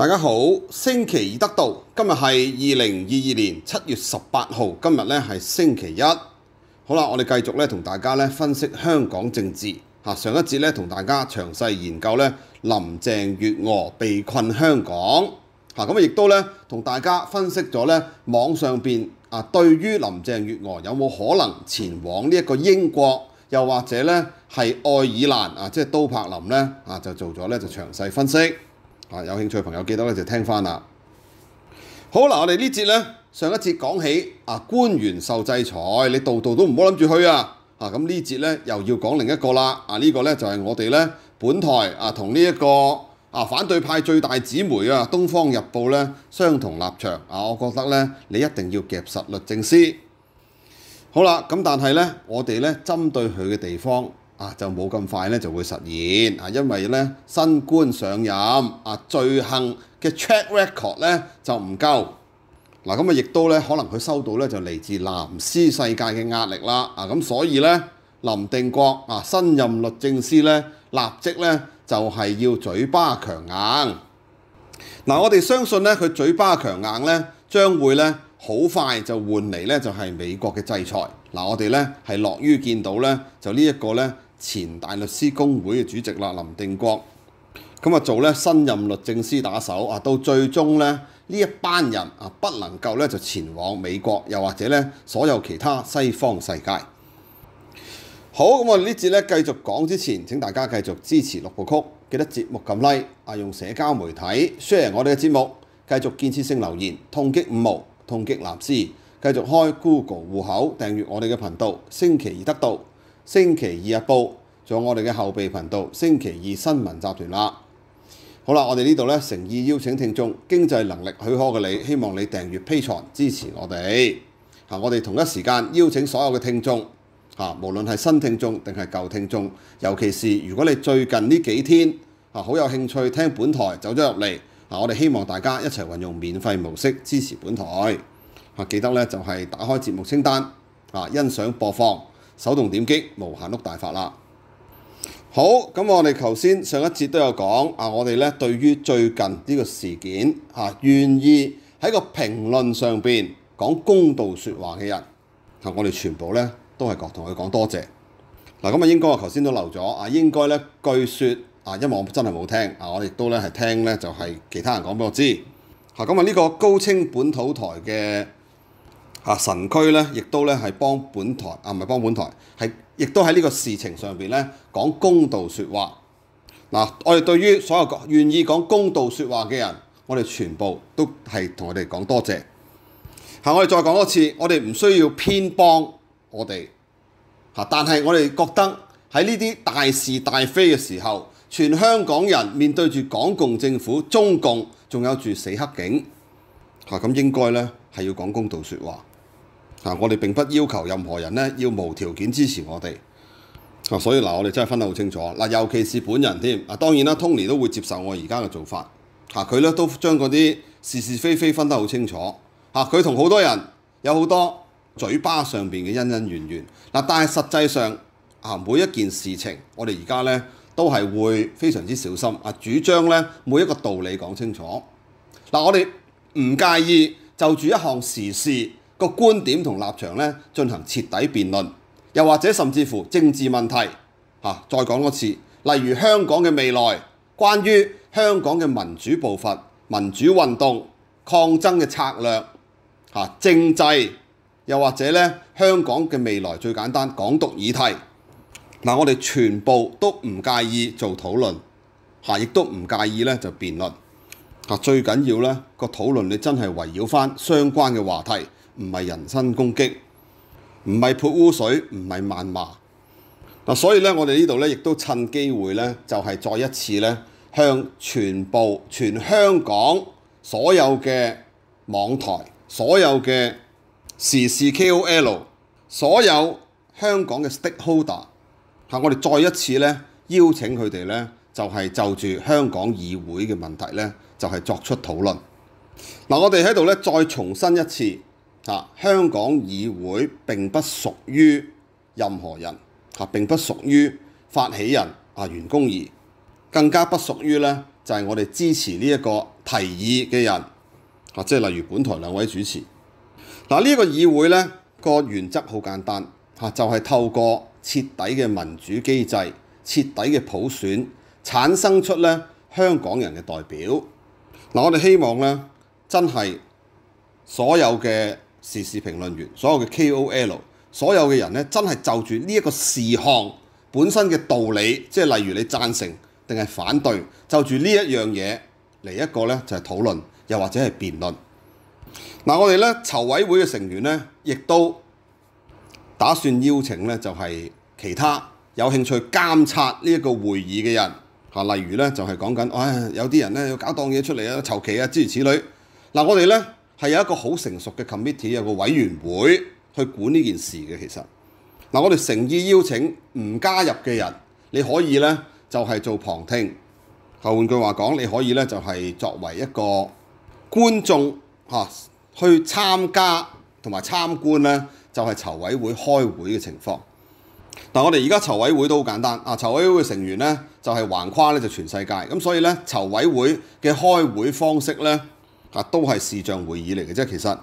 大家好，星期二得到，今日係二零二二年七月十八號，今日咧係星期一。好啦，我哋繼續咧同大家咧分析香港政治。吓，上一節咧同大家詳細研究咧林鄭月娥被困香港。吓，咁亦都咧同大家分析咗咧網上边啊對於林鄭月娥有冇可能前往呢一個英國，又或者咧係愛爾蘭啊，即係都柏林咧啊就做咗咧就詳細分析。啊，有興趣朋友記得咧就聽翻啦。好嗱，我哋呢節咧上一節講起啊，官員受制裁，你度度都唔好諗住去啊！啊，咁呢節咧又要講另一個啦。啊，呢個咧就係我哋咧本台啊同呢一個啊反對派最大姊妹啊《東方日報》咧相同立場啊，我覺得咧你一定要夾實律政司。好啦，咁但係咧我哋咧針對佢嘅地方。啊，就冇咁快咧就會實現啊，因為咧新官上任啊，罪行嘅 check record 咧就唔夠。嗱，咁啊亦都咧可能佢收到咧就嚟自藍絲世界嘅壓力啦。啊，咁所以咧林定國啊新任律政司咧立即咧就係要嘴巴強硬。嗱，我哋相信咧佢嘴巴強硬咧將會咧好快就換嚟咧就係美國嘅制裁。嗱，我哋咧係樂於見到咧就呢一個咧。前大律師公會嘅主席啦，林定國，咁啊做咧新任律政司打手啊，到最終咧呢一班人啊不能夠咧就前往美國，又或者咧所有其他西方世界。好，咁我哋呢節咧繼續講之前，請大家繼續支持六部曲，記得節目撳 like 啊，用社交媒體 share 我哋嘅節目，繼續建設性留言，痛擊五毛，痛擊藍絲，繼續開 Google 戶口訂閱我哋嘅頻道，星期二得到。星期二日報，仲有我哋嘅後備頻道，星期二新聞集團啦。好啦，我哋呢度咧誠意邀請聽眾，經濟能力許可嘅你，希望你訂閱 P 財支持我哋。嚇，我哋同一時間邀請所有嘅聽眾，嚇，無論係新聽眾定係舊聽眾，尤其是如果你最近呢幾天嚇好有興趣聽本台走咗入嚟，嚇，我哋希望大家一齊運用免費模式支持本台。嚇，記得咧就係打開節目清單，嚇，欣賞播放。手動點擊無限碌大法啦！好，咁我哋頭先上一節都有講啊，我哋咧對於最近呢個事件嚇，願意喺個評論上邊講公道説話嘅人，啊，我哋全部咧都係各同佢講多謝。嗱，咁啊，應該我頭先都漏咗啊，應該咧據說啊，因為我真係冇聽啊，我亦都咧係聽咧就係其他人講俾我知。嚇，咁啊呢個高清本土台嘅。啊神區咧，亦都咧係幫本台啊，唔係幫本台，係亦都喺呢個事情上邊咧講公道説話。嗱、我哋對於所有願意講公道説話嘅人，我哋全部都係同我哋講多謝。嚇、啊，我哋再講多次，我哋唔需要偏幫我哋嚇、但係我哋覺得喺呢啲大是大非嘅時候，全香港人面對住港共政府、中共，仲有住死黑警嚇，咁、啊、應該咧係要講公道説話。啊！我哋並不要求任何人咧要無條件支持我哋。啊，所以嗱，我哋真係分得好清楚。嗱，尤其是本人添。啊，當然啦，Tony 都會接受我而家嘅做法。啊，佢咧都將嗰啲是是非非分得好清楚。啊，佢同好多人有好多嘴巴上邊嘅恩恩怨怨。嗱，但係實際上啊，每一件事情，我哋而家咧都係會非常之小心。啊，主張咧每一個道理講清楚。嗱，我哋唔介意就住一項時事。個觀點同立場咧進行徹底辯論，又或者甚至乎政治問題嚇、啊，再講多次，例如香港嘅未來，關於香港嘅民主步伐、民主運動、抗爭嘅策略嚇、政制，又或者咧香港嘅未來最簡單港獨議題，嗱、我哋全部都唔介意做討論嚇，亦、都唔介意咧就辯論、最緊要咧個討論你真係圍繞翻相關嘅話題。唔係人身攻擊，唔係潑污水，唔係漫罵。嗱，所以咧，我哋呢度咧，亦都趁機會咧，就係再一次咧，向全部全香港所有嘅網台、所有嘅時事 KOL、所有香港嘅 stakeholder，嚇我哋再一次咧邀請佢哋咧，就係就住香港議會嘅問題咧，就係作出討論。嗱，我哋喺度咧再重申一次。啊！香港議會並不屬於任何人，啊、並不屬於發起人啊袁弓夷，更加不屬於咧就係、我哋支持呢一個提提議嘅人，啊，即係例如本台兩位主持。嗱，呢一個議會咧個原則好簡單，嚇就係透過徹底嘅民主機制、徹底嘅普選，產生出咧香港人嘅代表。嗱，我哋希望咧真係所有嘅時事評論員、所有嘅 KOL、所有嘅人咧，真係就住呢一個事項本身嘅道理，即係例如你贊成定係反對，就住呢一樣嘢嚟一個咧就係討論，又或者係辯論。嗱，我哋咧籌委會嘅成員咧，亦都打算邀請咧，就係其他有興趣監察呢一個會議嘅人嚇，例如咧就係講緊，唉，有啲人咧要搞檔嘢出嚟啊，籌期啊，諸如此類。嗱，我哋咧係有一個好成熟嘅 committee，有個委員會去管呢件事嘅。其實嗱，我哋誠意邀請唔加入嘅人，你可以咧就係做旁聽。換句話講，你可以咧就係作為一個觀眾嚇去參加同埋參觀咧。就係籌委會開會嘅情況。嗱，我哋而家籌委會都好簡單啊！籌委會嘅成員咧就係橫跨咧就全世界，咁所以咧籌委會嘅開會方式咧啊都係視像會議嚟嘅啫。其實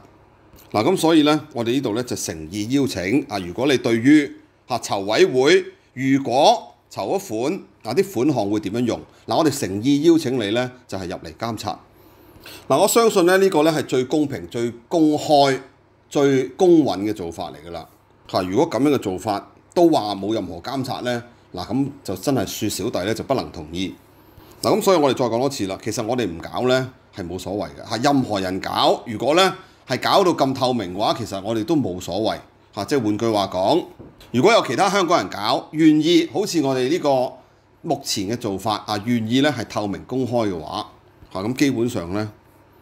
嗱，咁所以咧我哋呢度咧就誠意邀請啊！如果你對於啊籌委會如果籌咗款嗱啲款項會點樣用嗱，我哋誠意邀請你咧就係入嚟監察。嗱，我相信咧呢個咧係最公平、最公開。最公允嘅做法嚟㗎啦嚇！如果咁樣嘅做法都話冇任何監察呢，嗱咁就真係恕小弟咧就不能同意嗱。咁所以我哋再講多次啦，其實我哋唔搞呢係冇所謂嘅嚇。任何人搞，如果呢係搞到咁透明嘅話，其實我哋都冇所謂嚇。即係換句話講，如果有其他香港人搞，願意好似我哋呢個目前嘅做法啊，願意呢係透明公開嘅話嚇，咁基本上呢，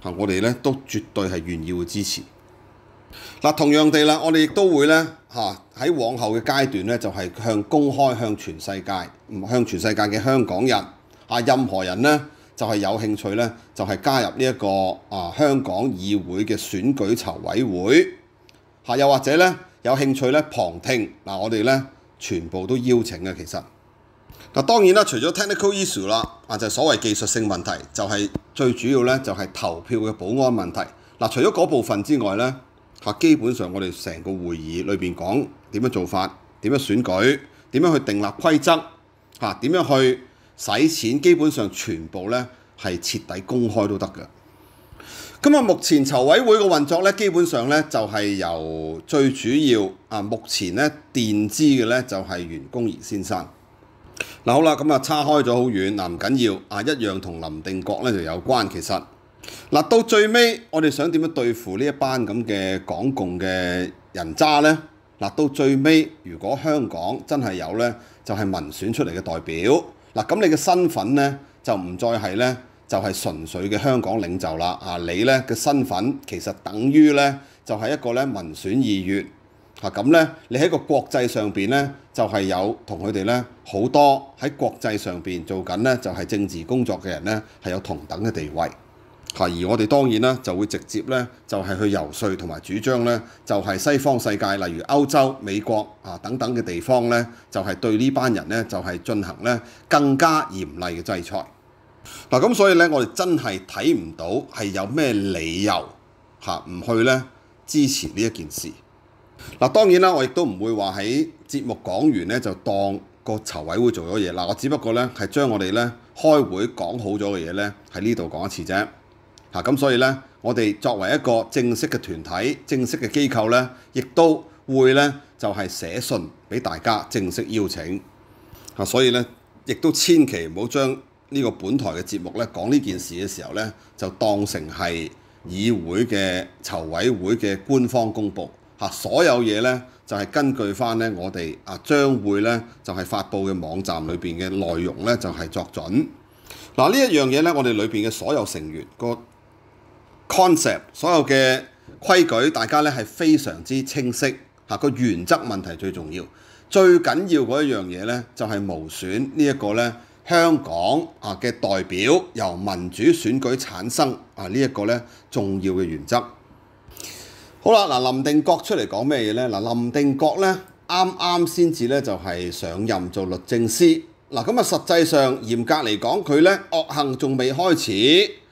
嚇我哋呢都絕對係願意會支持。嗱，同樣地啦，我哋亦都會咧嚇喺往後嘅階段咧，就係向公開向全世界，向全世界嘅香港人啊，任何人咧就係有興趣咧，就係加入呢一個啊香港議會嘅選舉籌委會嚇，又或者咧有興趣咧旁聽嗱，我哋咧全部都邀請嘅。其實嗱，當然啦，除咗 technical issue 啦，啊就係所謂技術性問題，就係最主要咧就係投票嘅保安問題嗱。除咗嗰部分之外咧。嚇，基本上我哋成個會議裏邊講點樣做法，點樣選舉，點樣去訂立規則，嚇點樣去使錢，基本上全部咧係徹底公開都得嘅。咁啊，目前籌委會嘅運作咧，基本上咧就係由最主要啊，目前咧墊資嘅咧就係袁弓夷先生。嗱好啦，咁啊叉開咗好遠，嗱唔緊要啊，一樣同林定國咧就有關，其實。嗱，到最尾，我哋想點樣對付呢一班咁嘅港共嘅人渣呢？嗱，到最尾，如果香港真係有呢，就係民選出嚟嘅代表，嗱，咁你嘅身份咧，就唔再係咧，就係純粹嘅香港領袖啦。啊，你咧嘅身份其實等於咧，就係一個咧民選議員。嚇，咁咧，你喺個國際上邊咧，就係有同佢哋咧好多喺國際上邊做緊咧，就係政治工作嘅人咧，係有同等嘅地位。而我哋當然啦，就會直接咧，就係去游說同埋主張咧，就係西方世界，例如歐洲、美國啊等等嘅地方咧，就係對呢班人咧，就係進行咧更加嚴厲嘅制裁。嗱，咁所以咧，我哋真係睇唔到係有咩理由嚇唔去咧支持呢一件事。嗱，當然啦，我亦都唔會話喺節目講完咧就當個籌委會做咗嘢。嗱，我只不過咧係將我哋咧開會講好咗嘅嘢咧喺呢度講一次啫。嗱，咁所以咧，我哋作為一個正式嘅團體、正式嘅機構咧，亦都會咧就係寫信俾大家正式邀請。啊，所以咧，亦都千祈唔好將呢個本台嘅節目咧講呢件事嘅時候咧，就當成係議會嘅籌委會嘅官方公佈。嚇，所有嘢咧就係根據翻咧我哋啊將會咧就係發布嘅網站裏邊嘅內容咧就係作準。嗱，呢一樣嘢咧，我哋裏邊嘅所有成員個 concept 所有嘅規矩，大家咧係非常之清晰嚇。個原則問題最重要，最緊要嗰一樣嘢咧就係無損呢一個咧香港啊嘅代表由民主選舉產生啊呢一個咧重要嘅原則。好啦，嗱林定國出嚟講咩嘢咧？嗱林定國咧啱啱先至咧就係上任做律政司嗱，咁啊實際上嚴格嚟講，佢咧惡行仲未開始。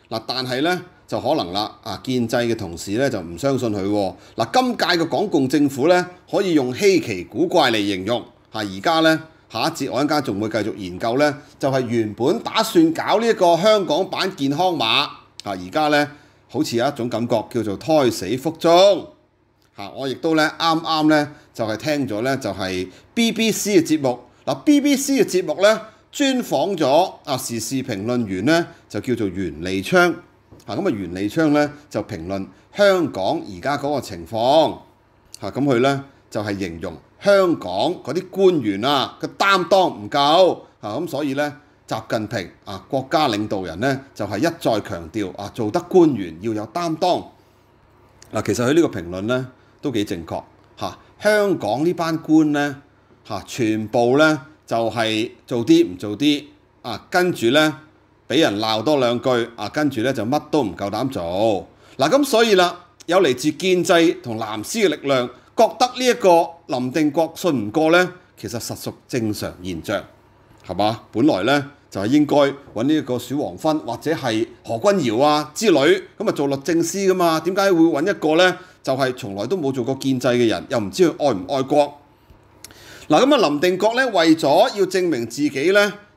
嗱，但係咧就可能啦，啊建制嘅同事咧就唔相信佢喎。嗱，今屆嘅港共政府咧可以用稀奇古怪嚟形容。嚇，而家咧下一節我一間仲會繼續研究咧，就係原本打算搞呢一個香港版健康碼，啊而家咧好似有一種感覺叫做胎死腹中。嚇，我亦都咧啱啱咧就係聽咗咧就係 BBC 嘅節目。嗱，BBC 嘅節目咧。專訪咗啊時事評論員咧，就叫做袁利昌。啊咁啊，袁利昌咧就評論香港而家嗰個情況。嚇咁佢咧就係、形容香港嗰啲官員啊嘅擔當唔夠。嚇、咁所以咧，習近平啊國家領導人咧就係、一再強調啊，做得官員要有擔當。嗱、其實佢呢個評論咧都幾正確。嚇、香港呢班官咧嚇、全部咧。就係做啲唔做啲啊，跟住咧俾人鬧多兩句啊，跟住咧就乜都唔夠膽做嗱。咁、所以啦，有嚟自建制同藍絲嘅力量，覺得呢一個林定國信唔過咧，其實實屬正常現象，係嘛？本來咧就係、是、應該揾呢一個小黃芬或者係何君堯啊之類咁啊做律政司噶嘛？點解會揾一個咧就係、是、從來都冇做過建制嘅人，又唔知佢愛唔愛國？嗱咁啊，林定國咧為咗要證明自己咧，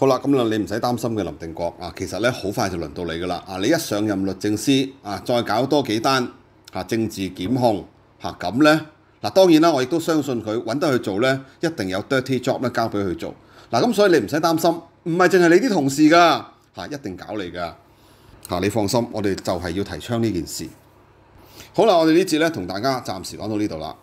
好啦，咁啦，你唔使擔心嘅林定國啊，其實咧好快就輪到你噶啦啊！你一上任律政司啊，再搞多幾單啊政治檢控嚇咁咧嗱，當然啦，我亦都相信佢揾得去做咧，一定有 dirty job 咧交俾佢做嗱，咁所以你唔使擔心，唔係淨係你啲同事噶嚇，一定搞你噶嚇，你放心，我哋就係要提倡呢件事。好啦，我哋呢節咧同大家暫時講到呢度啦。